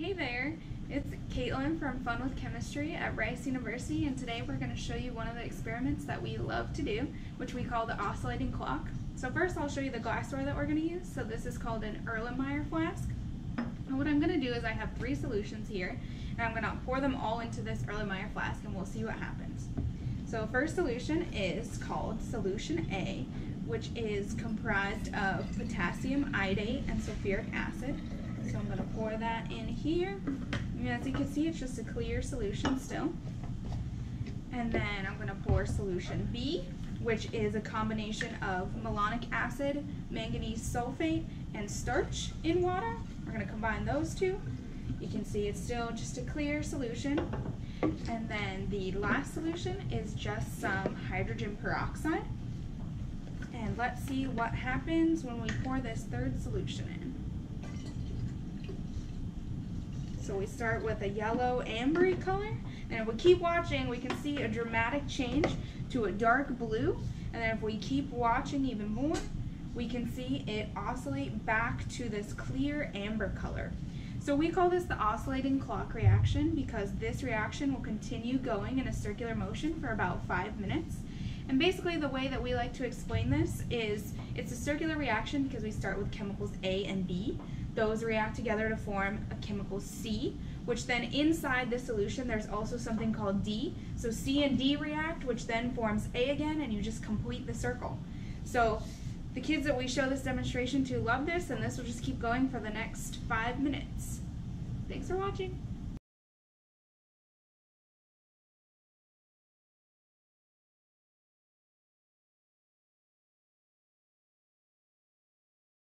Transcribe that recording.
Hey there, it's Caitlin from Fun with Chemistry at Rice University and today we're going to show you one of the experiments that we love to do, which we call the oscillating clock. So first I'll show you the glassware that we're going to use. So this is called an Erlenmeyer flask. And what I'm going to do is I have three solutions here and I'm going to pour them all into this Erlenmeyer flask and we'll see what happens. So first solution is called solution A, which is comprised of potassium iodate and sulfuric acid. So I'm going to pour that in here. And as you can see, it's just a clear solution still. And then I'm going to pour solution B, which is a combination of malonic acid, manganese sulfate, and starch in water. We're going to combine those two. You can see it's still just a clear solution. And then the last solution is just some hydrogen peroxide. And let's see what happens when we pour this third solution in. So we start with a yellow ambery color, and if we keep watching, we can see a dramatic change to a dark blue, and then if we keep watching even more, we can see it oscillate back to this clear amber color. So we call this the oscillating clock reaction because this reaction will continue going in a circular motion for about five minutes. And basically the way that we like to explain this is it's a circular reaction because we start with chemicals A and B. Those react together to form a chemical C, which then inside the solution there's also something called D. So C and D react, which then forms A again, and you just complete the circle. So the kids that we show this demonstration to love this, and this will just keep going for the next five minutes. Thanks for watching.